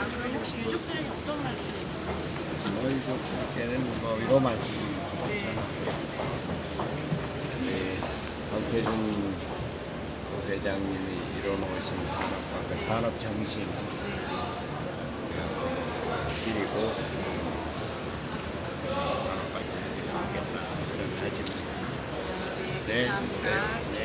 아, 그럼 혹시 유족들은 어떤 말씀? 뭐 이렇게는 뭐 위로 말씀이 네. 네, 박태준 회장님이 이뤄놓으신 산업과 그 산업 정신 그리고 산업 발전을 하겠다 그런 다짐입니다. 네, 네, 감사합니다. 네.